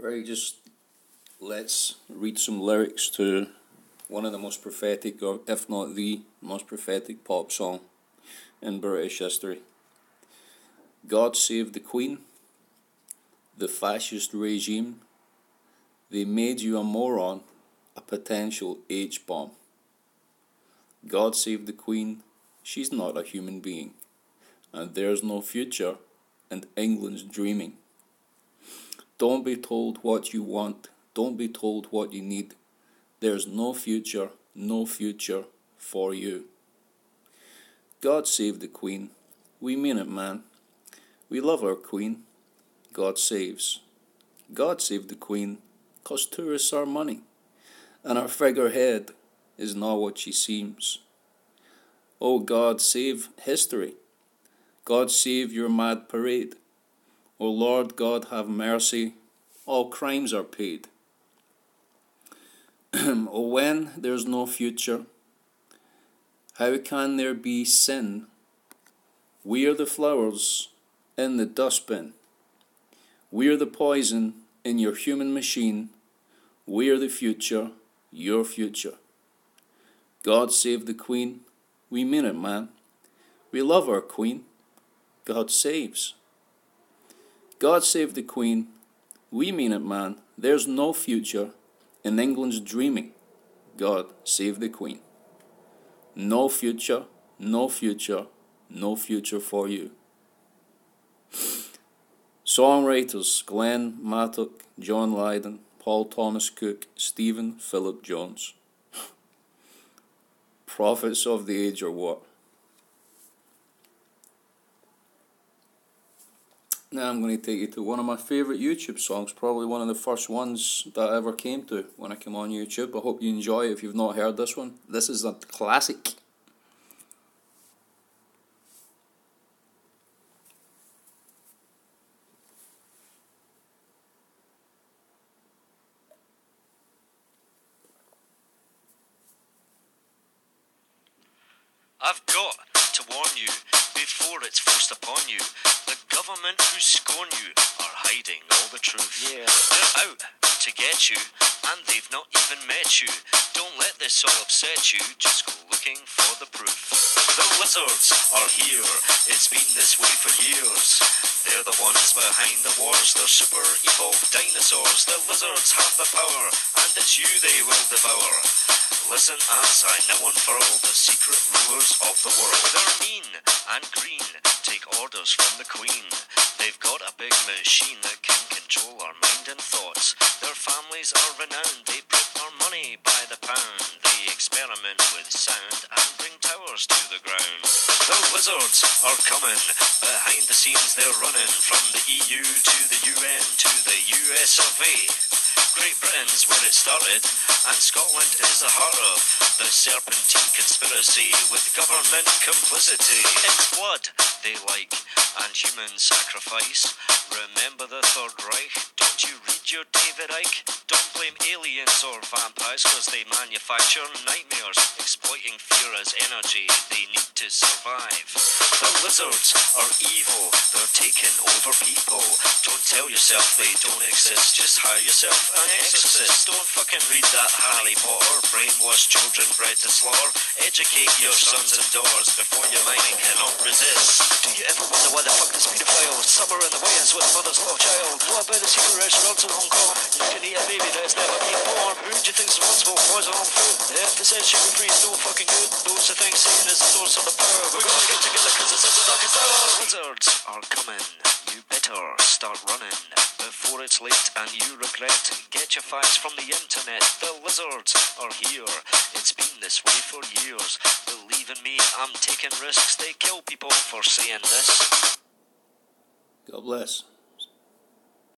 Right, just let's read some lyrics to one of the most prophetic, or if not the most prophetic pop song in British history. God save the Queen, the fascist regime. They made you a moron, a potential H bomb. God save the Queen, she's not a human being, and there's no future, and England's dreaming. Don't be told what you want. Don't be told what you need. There's no future, no future for you. God save the Queen. We mean it, man. We love our Queen. God saves. God save the Queen, cause tourists are money, and our figurehead is not what she seems. Oh God, save history. God save your mad parade. O Lord God, have mercy, all crimes are paid. oh, when there's no future, how can there be sin? We are the flowers in the dustbin. We are the poison in your human machine. We are the future, your future. God save the Queen. We mean it, man. We love our Queen. God saves. God save the Queen. We mean it, man. There's no future in England's dreaming. God save the Queen. No future, no future, no future for you. Songwriters Glen Matlock, John Lydon, Paul Thomas Cook, Stephen Philip Jones. Prophets of the age or what? Now I'm going to take you to one of my favourite YouTube songs, probably one of the first ones that I ever came to when I came on YouTube. I hope you enjoy if you've not heard this one. This is a classic. I've got to warn you before it's forced upon you. The government who scorn you are hiding all the truth. Yeah. They're out to get you, and they've not even met you. Don't let this all upset you, just go looking for the proof. The wizards are here, it's been this way for years. They're the ones behind the wars, they're super evolved dinosaurs. The lizards have the power, and it's you they will devour. Listen as I now unfurl the secret rulers of the world. They're mean and green, take orders from the queen. They've got a big machine that can control our mind and thoughts. Their families are renowned, they print our money by the pound. They experiment with sound and bring towers to the ground. The wizards are coming, behind the scenes they're running from the EU to the UN to the US of A. Great Britain's where it started, and Scotland is the heart of the serpentine conspiracy with government complicity. It's blood they like, and human sacrifice. Remember the Third Reich? Don't you your David Icke? Don't blame aliens or vampires, cause they manufacture nightmares, exploiting fear as energy they need to survive. The lizards are evil, they're taking over people. Don't tell yourself they don't exist, just hire yourself an exorcist. Don't fucking read that Harry Potter, brainwash children bred to slaughter. Educate your sons and daughters before your mind cannot resist. Do you ever Summer in the Wales with mother's love child. What about the secret restaurants in Hong Kong? You can eat a baby that's never been born. Who do you think's responsible for poison on food? The FDA says sugar free is no fucking good. Those who think Satan is the source of the power. We're gonna get together cause it's the. Wizards are coming. You better start running before it's late and you regret. Get your facts from the internet. The lizards are here. It's been this way for years. Believe in me, I'm taking risks. They kill people for saying this. God bless.